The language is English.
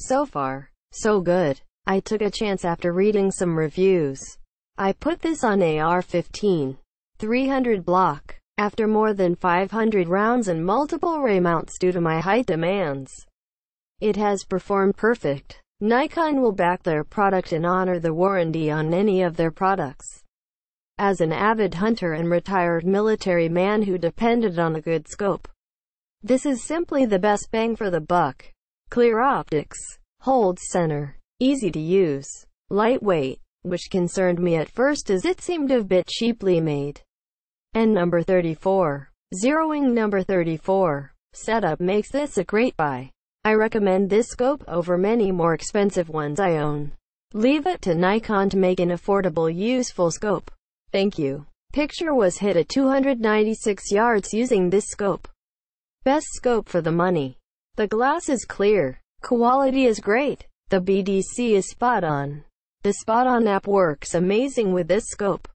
So far, so good. I took a chance after reading some reviews. I put this on AR-15. 300 block. After more than 500 rounds and multiple ray mounts due to my height demands. It has performed perfect. Nikon will back their product and honor the warranty on any of their products. As an avid hunter and retired military man who depended on a good scope, this is simply the best bang for the buck. Clear optics, holds center, easy to use, lightweight, which concerned me at first as it seemed a bit cheaply made. And number 34. Zeroing number 34. Setup makes this a great buy. I recommend this scope over many more expensive ones I own. Leave it to Nikon to make an affordable useful scope. Thank you. Picture was hit at 296 yards using this scope. Best scope for the money. The glass is clear. Quality is great. The BDC is spot on. The spot on app works amazing with this scope.